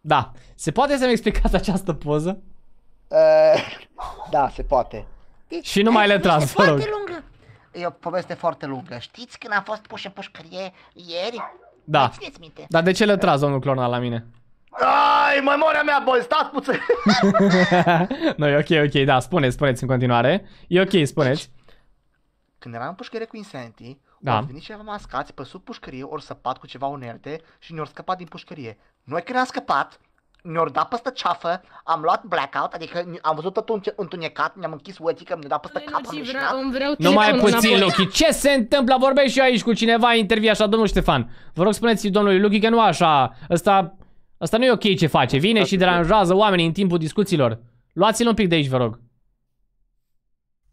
Da. Se poate să-mi explicați această poză? Uh, da, se poate. Și nu mai le tras, vă rog. lungă. E o poveste foarte lungă. Știți când am fost puși în pușcărie ieri? Da. Mai Țineți minte. Dar de ce le tras domnul Clorna la mine? Ai, memoria mea, băi, stați puțin. nu, e ok, ok, da, spuneți, spuneți în continuare. E ok, spuneți. Când eram în pușcărie cu Insanity, Da. au venit ceva mascați pe sub pușcărie, ori săpat cu ceva unelte și ne-au scăpat din pușcărie. Noi când am scăpat, ne-au dat peste ceafă, am luat blackout, adică am văzut totul înce- întunecat, ne-am închis ochii că ne-au dat peste cap, am Energy, leșinat. vreau, îmi vreau Nu mai telefonul puțin, înapoi. Luchi. Ce se întâmplă? Vorbesc și eu aici cu cineva, intervii așa, domnul Ștefan. Vă rog spuneți domnului Luchi că nu așa. Ăsta, ăsta nu e ok ce face. Vine și deranjează oamenii în timpul discuțiilor. Luați-l un pic de aici, vă rog.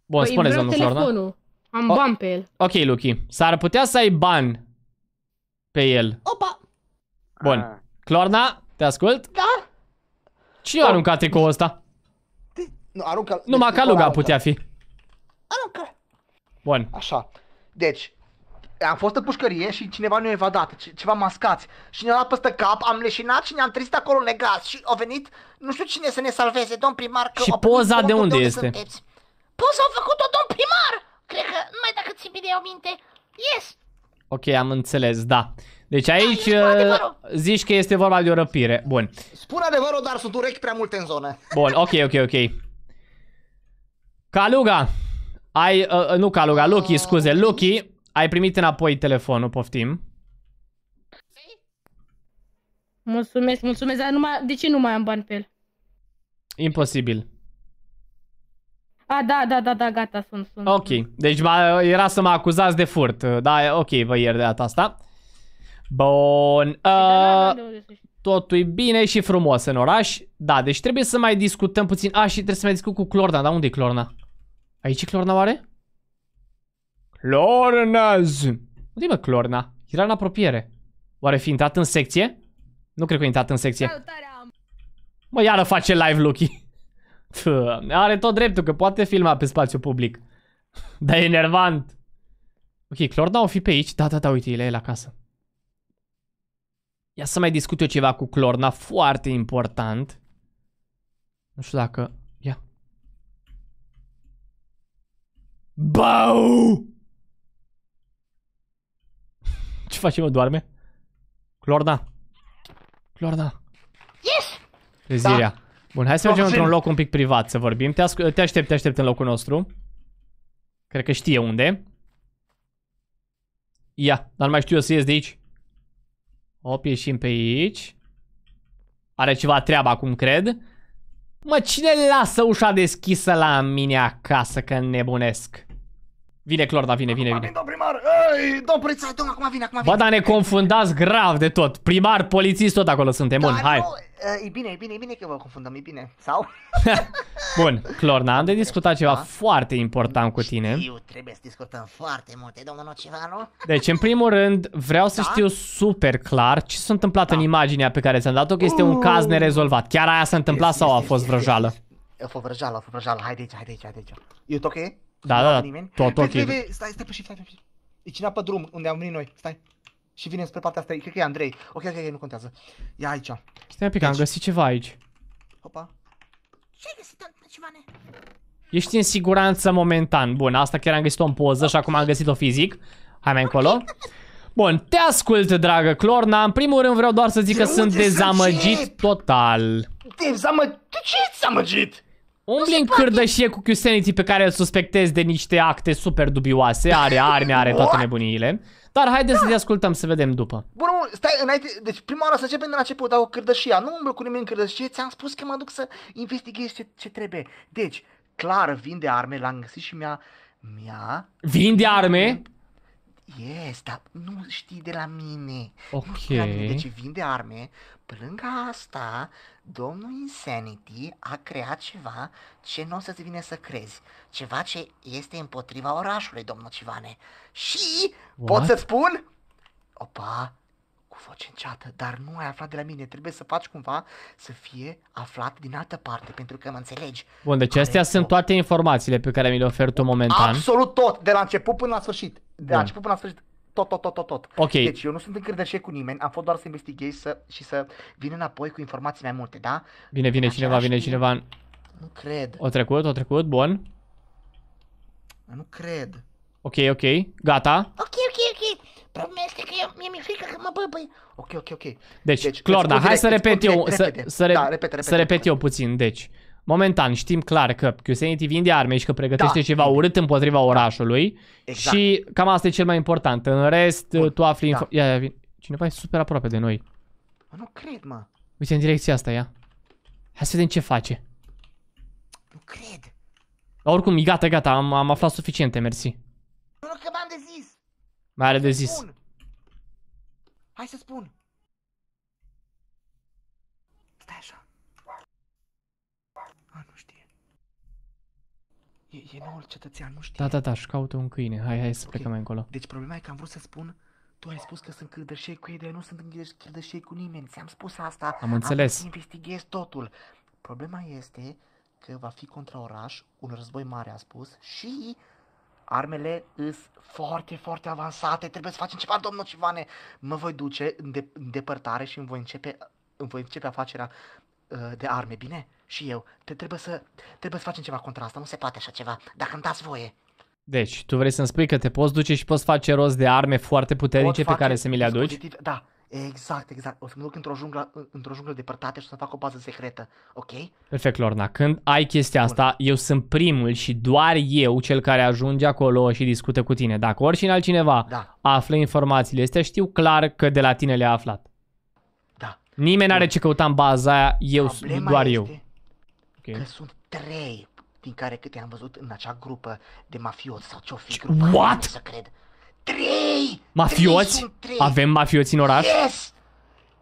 Bun, Păi spuneți, vreau domnul Clorna. telefonul. Am O- bani pe el. Ok, Luchi. S-ar putea să ai bani pe el. Opa! Bun. Ah. Clorna, te ascult? Da? Cine a aruncat tricoul ăsta? Nu, aruncă Numai deci, Caluga aruncă. putea fi. Aruncă. Bun. Așa. Deci, am fost în pușcărie și cineva ne-a evadat, ce- ceva mascați. Și ne-a luat peste cap, am leșinat și ne-am trezit acolo legați. Și au venit, nu știu cine să ne salveze, domn primar. Că Și au primit poza de comandă unde unde este? sunteți. Poza au făcut-o domn primar! Cred că, numai dacă ți bine iau minte. Yes! Ok, am înțeles, da. Deci aici spune adevărul. uh, zici că este vorba de o răpire. Bun. Spun adevărul, dar sunt urechi prea multe în zonă. Bun, ok, ok, ok. Caluga, ai, uh, uh, nu Caluga, Lucky, scuze, Lucky, ai primit înapoi telefonul, poftim. Mulțumesc, mulțumesc, dar numai, de ce nu mai am bani pe el? Imposibil. A, da, da, da, da, gata, sunt, sunt. Ok, deci ma- era să mă acuzați de furt. Da, ok, vă iert de data asta. Bun. Dar Uh, de unde să știu. totul e bine și frumos în oraș. Da, deci trebuie să mai discutăm puțin. A, și trebuie să mai discut cu Clorna. Dar unde e Clorna? Aici e Clorna oare? Clornaz! Unde e mă Clorna? Era în apropiere. Oare fi intrat în secție? Nu cred că a intrat în secție. Salutare, am. Mă, iară face live Lucky. Fă, Are tot dreptul că poate filma pe spațiu public. Dar e enervant. Ok, Clorna o fi pe aici. Da, da, da, uite, el e la casă. Ia să mai discut eu ceva cu Clorna, foarte important. Nu știu dacă... Ia. Bau! Ce face, mă, doarme? Clorna. Clorna. Yes! Trezirea. Da. Bun, hai să mergem Profesor. într-un loc un pic privat să vorbim. Te, ascu- te aștept, te aștept în locul nostru. Cred că știe unde. Ia, dar nu mai știu eu să ies de aici. Hop, ieșim pe aici. Are ceva treabă acum, cred. Mă, cine lasă ușa deschisă la mine acasă că nebunesc? Vine Clorda, vine, vine, Vine, vine. domn primar! Ei, domn polițai, domn, acum vine, acum Bă, vine. dar ne confundați grav de tot. Primar, polițist, tot acolo suntem. Bun, Dar hai. Nu, e bine, e bine, e bine că vă confundăm, e bine. Sau? Bun, Clorna, am de discutat ceva Da. foarte important cu tine. Eu trebuie să discutăm foarte multe, domnul Nocivanu. Deci, în primul rând, vreau să Da? știu super clar ce s-a întâmplat Da. în imaginea pe care ți-am dat-o, că este un caz nerezolvat. Chiar aia s-a întâmplat Yes, sau yes, a yes, fost yes, vrăjală? yes, yes. A fost vrăjală, a fost vrăjală. Haide aici, haide aici, haide aici. E tot ok? Da, Nu da, vine da, nimeni? tot ok. Vezi, vezi, Stai, stai pe shift, stai pe shift. E cineva pe drum, unde am venit noi, stai. Și vine spre partea asta, cred că e Andrei. Ok, ok, ok, nu contează. Ia aici. Stai un pic, am Deci- găsit ceva aici. Hopa. Ce ai găsit, domnul Nocivane? Ești în siguranță momentan. Bun, asta chiar am găsit-o în poză și acum am găsit-o fizic. Hai mai încolo. Bun, te ascult, dragă Clorna. În primul rând vreau doar să zic că De sunt unde să dezamăgit încep? total. Dezamă... De ce ești zamăgit? Umbli în cârdășie cu Qsanity pe care îl suspectezi de niște acte super dubioase. Are arme, are toate What? nebuniile. Dar haideți să te ascultăm să vedem după. Bun, bun, stai, înainte, deci prima oară să începem de la început, dau o cârdășia, nu umblu cu nimeni în cârdășie, ți-am spus că mă duc să investighez ce, ce trebuie. Deci, clar, vinde arme, l-am găsit și mi-a, mi-a, Vinde arme? yes, dar nu știi de la mine. Ok. Nu știi de la mine, deci vinde arme, pe lângă asta, domnul Insanity a creat ceva ce nu o să-ți vine să crezi. Ceva ce este împotriva orașului, domnul Civane. Și, pot What? să-ți spun? Opa, cu voce înceată, dar nu ai aflat de la mine. Trebuie să faci cumva să fie aflat din altă parte, pentru că mă înțelegi. Bun, deci Care astea o- sunt toate informațiile pe care mi le ofer tu momentan. Absolut tot, de la început până la sfârșit. De Bun. la început până la sfârșit. Tot, tot, tot, tot, tot. Ok. Deci eu nu sunt în cârdășie cu nimeni, am fost doar să investighez să, și să vin înapoi cu informații mai multe, da? Vine, vine În cineva, același vine timp- cineva. Nu cred, O trecut, o trecut, bun. nu cred. Ok, ok, gata. Ok, ok, ok. Problema este că eu, mie mi-e frică că mă băbăi. Ok, ok, ok. Deci, Deci, deci îți Clorda, spun hai direct, să îți spun repet eu, direct, să, repede. să, re- Da, repete, repete, să repet repete. eu puțin. Deci, momentan știm clar că Qsanity vinde arme și că pregătește Da, ceva vinde. urât împotriva orașului. Exact. Și cam asta e cel mai important. În rest, Bun, tu afli... da. Info- ia, ia, vine. Cineva e super aproape de noi. Mă, Nu cred, mă. Uite, în direcția asta, ia. Hai să vedem ce face. Nu cred. Dar oricum, e gata, gata, am, am aflat suficiente, mersi. Nu, nu, că m-am de zis. Mai are de zis. Spun. Hai să spun. Stai așa. A, nu știe. E, e noul cetățean, nu știe. Da, da, da, și caută un câine. Hai, hai să Ok. plecăm mai încolo. Deci problema e că am vrut să spun tu ai spus că sunt cârdășei cu ei, dar eu nu sunt în cârdășei cu nimeni. Ți-am spus asta. Am înțeles. Am vrut să investighez totul. Problema este că va fi contra oraș un război mare, a spus, și armele îs foarte, foarte avansate, trebuie să facem ceva, domnul Civane. Mă voi duce în, de- în depărtare și îmi voi începe, îmi voi începe afacerea uh, de arme, bine? Și eu. Te, trebuie, să, trebuie să facem ceva contra asta, nu se poate așa ceva, dacă îmi dați voie. Deci, tu vrei să-mi spui că te poți duce și poți face rost de arme foarte puternice Pot pe care face să mi le aduci? dispozitive- Da, exact, exact. O să mă duc într-o junglă, într-o junglă depărtată și o să fac o bază secretă, ok? Perfect, Lorna. Când ai chestia asta, eu sunt primul și doar eu cel care ajunge acolo și discută cu tine. Dacă oricine altcineva Da. află informațiile astea, știu clar că de la tine le-a aflat. Da. Nimeni n-are ce căuta în baza aia, eu, Problema doar este eu. Ok. că sunt trei din care câte am văzut în acea grupă de mafioți sau ce-o fi grupa, What? nu pot să cred. Trei! Trei Mafioți? sunt trei! Avem mafioți în oraș? Yes!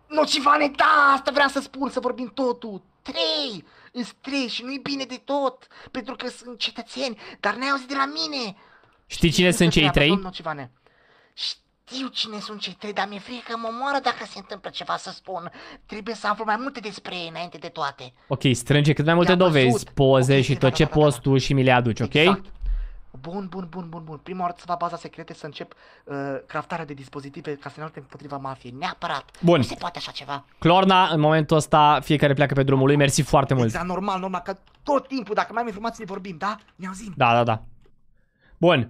Nocivane, da, asta vreau să spun, să vorbim totul. Trei! Îs trei și nu-i bine de tot, pentru că sunt cetățeni, dar n-ai auzit de la mine. Știi cine cum sunt stă cei treaba, trei? domn Nocivane? Știu cine sunt cei trei, dar mi-e frică că mă moară dacă se întâmplă ceva să spun. Trebuie să aflu mai multe despre ei înainte de toate. Ok, strânge cât mai multe I-am dovezi, văzut. poze Ok, și da, tot da, ce da, da, poți da. tu și mi le aduci, ok? Exact. Bun, bun, bun, bun, bun. Prima oară să fac baza secrete să încep uh, craftarea de dispozitive ca să ne lupte împotriva mafiei. Neapărat. Bun. Nu se poate așa ceva. Clorna, în momentul ăsta, fiecare pleacă pe drumul lui, mersi foarte mult. Exact, normal, normal, că tot timpul, dacă mai am informații, ne vorbim, da? Ne auzim. Da, da, da. Bun.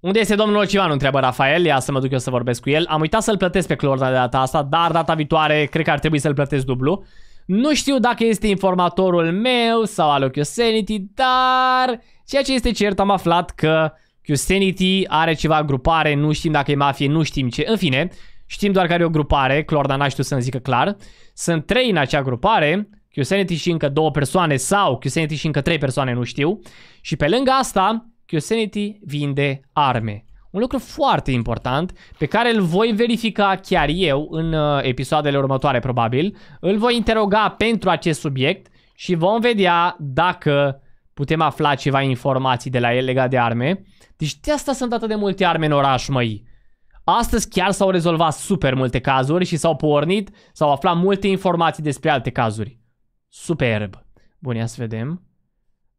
Unde este domnul Ocivanu? Întreabă Rafael. Ia să mă duc eu să vorbesc cu el. Am uitat să-l plătesc pe Clorna de data asta, dar data viitoare cred că ar trebui să-l plătesc dublu. Nu știu dacă este informatorul meu sau al Yosemite, dar ceea ce este cert am aflat că Yosemite are ceva grupare, nu știm dacă e mafie, nu știm ce. În fine, știm doar că are o grupare, Clorna n-aș știut să-mi zică clar. Sunt trei în acea grupare, Yosemite și încă două persoane sau Yosemite și încă trei persoane, nu știu. Și pe lângă asta, Yosemite vinde arme. Un lucru foarte important pe care îl voi verifica chiar eu în uh, episoadele următoare probabil. Îl voi interoga pentru acest subiect și vom vedea dacă putem afla ceva informații de la el legat de arme. Deci de asta sunt atât de multe arme în oraș, măi. Astăzi chiar s-au rezolvat super multe cazuri și s-au pornit, s-au aflat multe informații despre alte cazuri. Superb. Bun, ia să vedem.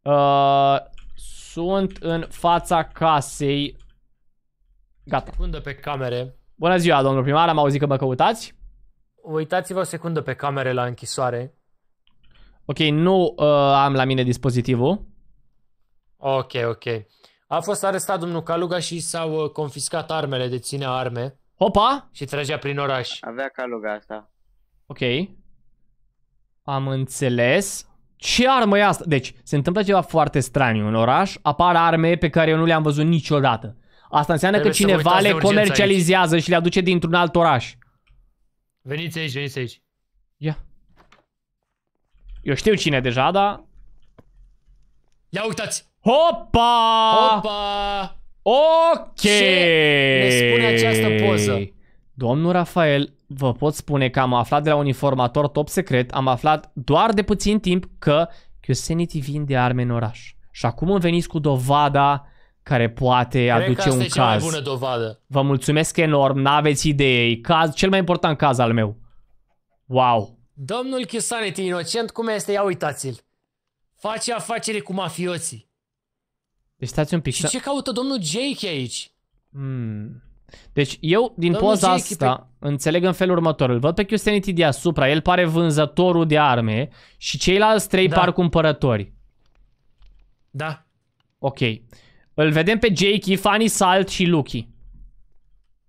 Uh, sunt în fața casei. Gata. Secundă pe camere. Bună ziua, domnul primar, am auzit că mă căutați. Uitați-vă o secundă pe camere la închisoare. Ok, nu uh, am la mine dispozitivul. Ok, ok. A fost arestat domnul Caluga și s-au uh, confiscat armele, deținea arme Hopa! și trăgea prin oraș. Avea caluga asta. Ok. Am înțeles. Ce armă e asta? Deci, se întâmplă ceva foarte straniu în oraș, apar arme pe care eu nu le-am văzut niciodată. Asta înseamnă Trebuie că să vă cineva uitați de le urgență comercializează și le aduce dintr-un alt oraș. Veniți aici, veniți aici. Ia. Eu știu cine deja, dar... Ia uitați! Hopa! Opa! Ok! Ce ne spune această poză? Domnul Rafael, vă pot spune că am aflat de la un informator top secret, am aflat doar de puțin timp că Yosemite vinde arme în oraș. Și acum îmi veniți cu dovada care poate Cred că aduce asta un e cea mai caz. bună dovadă. Vă mulțumesc enorm, n-aveți idee. E Caz, cel mai important caz al meu. Wow. Domnul Chiusanity inocent, cum este? Ia uitați-l. Face afacere cu mafioții. Deci stați un pic. Și să- ce caută domnul Jake aici? Hmm. Deci eu din Domnul poza Jake, asta înțeleg în felul următor. Îl văd pe Yosemite deasupra, el pare vânzătorul de arme și ceilalți trei Da. par cumpărători. Da. Ok. Îl vedem pe Jakey, Fanny Salt și Lucky.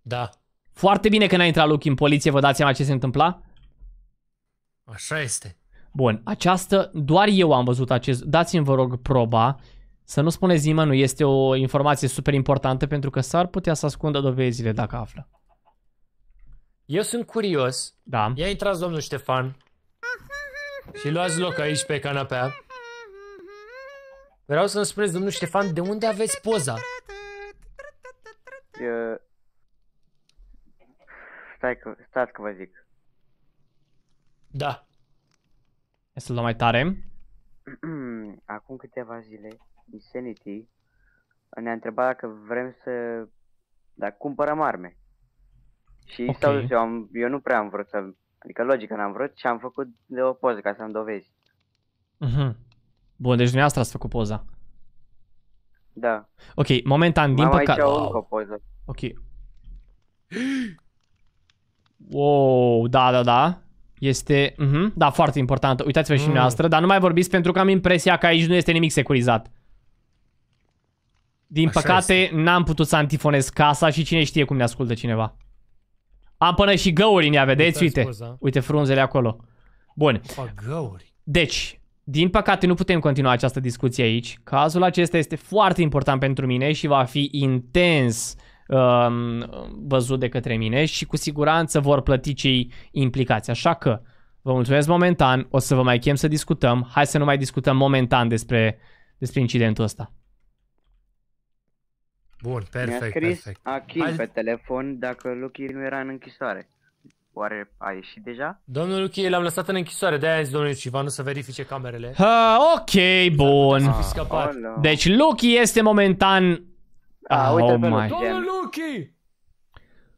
Da. Foarte bine că n-a intrat Lucky în poliție, vă dați seama ce se întâmpla? Așa este. Bun, această, doar eu am văzut acest, dați-mi vă rog proba, să nu spuneți nimănui, este o informație super importantă pentru că s-ar putea să ascundă dovezile dacă află. Eu sunt curios. Da. Ia intrați domnul Ștefan. Și luați loc aici pe canapea. Vreau să-mi spuneți, domnul Ștefan, de unde aveți poza? Eu... Stai că, stați că vă zic. Da. Hai să-l dau mai tare. Acum câteva zile, Insanity ne-a întrebat dacă vrem să... Dacă cumpărăm arme. Și Ok. stau dus, eu, am, eu nu prea am vrut să... Adică logică n-am vrut și am făcut de o poză ca să-mi dovezi. Mhm. Bun, deci dumneavoastră ați făcut poza. Da. Ok, momentan, din Mai am aici păcate... o încă o poză. Ok. Wow, da, da, da. Este, uh da, foarte important. Uitați-vă și Mm. dumneavoastră, dar nu mai vorbiți pentru că am impresia că aici nu este nimic securizat. Din Așa păcate, n-am putut să antifonez casa și cine știe cum ne ascultă cineva. Am până și găuri în ea, vedeți? Uitați Uite, poza. uite frunzele acolo. Bun. Fac găuri. Deci, din păcate nu putem continua această discuție aici. Cazul acesta este foarte important pentru mine și va fi intens um, văzut de către mine și cu siguranță vor plăti cei implicați. Așa că vă mulțumesc momentan, o să vă mai chem să discutăm. Hai să nu mai discutăm momentan despre, despre incidentul ăsta. Bun, Mi-a perfect, scris perfect. Achil Hai- pe telefon dacă Lucky nu era în închisoare. Oare a ieșit deja? Domnul Luchi, l-am lăsat în închisoare, de-aia am zis domnul Civanu să verifice camerele. Ha, ok, bun. Să fi scăpat. Olo. Deci Lucky este momentan... A, Ah, uite-l oh pe my. Lucky. Domnul Luchi!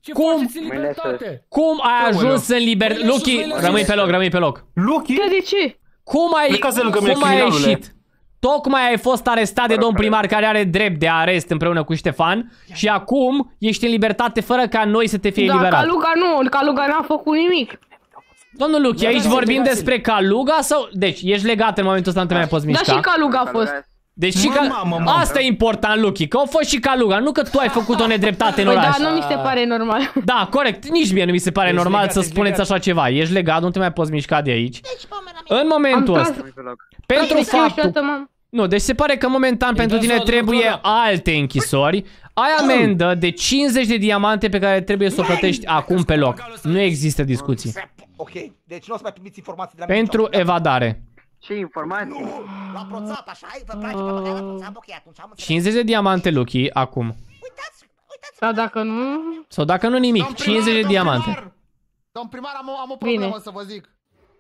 Ce Cum? faceți în Mâine libertate? Cum ai Aoleu. ajuns în liber... Mâine Lucky, sus, mâine rămâi sus. pe loc, rămâi pe loc. Lucky? Da, de ce? Cum ai, Plecați de lângă mine, cum ai criminalule. ieșit? Tocmai ai fost arestat de domn primar care are drept de arest împreună cu Ștefan și acum ești în libertate fără ca noi să te fie Da, eliberat. Caluga nu, Caluga n-a făcut nimic. Domnul Luchi, aici da, vorbim legați-l. despre Caluga sau... Deci, ești legat în momentul ăsta, nu te mai poți Dar mișca. și Caluga a fost. Deci și Mă, ca... mamă, mamă. Asta e important, Luchi, că au fost și Caluga, nu că tu ai făcut o nedreptate în Păi oraș. da, nu mi se pare normal. Da, corect, nici mie nu mi se pare Ești normal legat, să ești spuneți legat. așa ceva. Ești legat, nu te mai poți mișca de aici. În momentul Am ăsta, tras- pentru Am faptul știut, m-am- Nu, deci se pare că momentan pentru dați tine la trebuie doctora. alte închisori. Ai amendă de 50 de diamante pe care trebuie să o plătești acum pe loc. Nu există discuții. Ok, deci nu o să mai primiți informații de la Pentru mine niciodată. evadare. Ce informații? L-am proțat, așa e? Vă place? Vă place? L-am proțat? Ok, atunci am înțeles. 50 de diamante, Lucky, acum. Uitați, uitați. Da, dacă nu... Sau dacă nu nimic, 50 de diamante. Domn primar, am o, am o Bine. problemă să vă zic.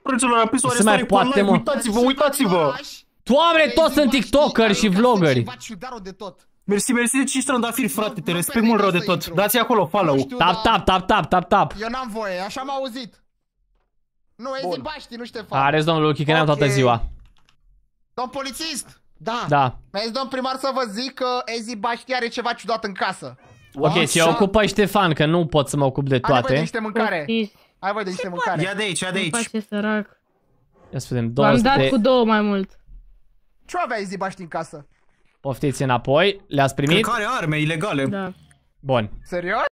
Frăților, am pus o Nu se mai arestare pe poate, live. mă. Uitați-vă, uitați-vă. Doamne, toți sunt tiktokeri și vloggeri. V-ați ciudat de tot. Mersi, mersi de 5 trandafiri, frate, te respect mult rău de tot. Dați acolo follow. Nu știu, Tap, dar tap, tap, tap, tap, tap. Eu n-am voie, așa am auzit. Nu, Ezi Baști, nu Ștefan. Areți, domnul Lucky, că ne-am toată Ok. ziua. Domn polițist! Da. Da. Mi-a zis domn primar să vă zic că Ezi Baști are ceva ciudat în casă. Ok, se ocupă Ștefan, că nu pot să mă ocup de Hai voi de toate. niște mâncare. Poftiți, Hai voi de niște mâncare. Ia de aici, ia de îmi aici. face sărac. Ia să vedem, V-am dat 200. cu două mai mult. Ce avea Ezi Baști în casă? Poftiți înapoi, le-ați Cred primit? că are arme ilegale. Da. Bun. Serios?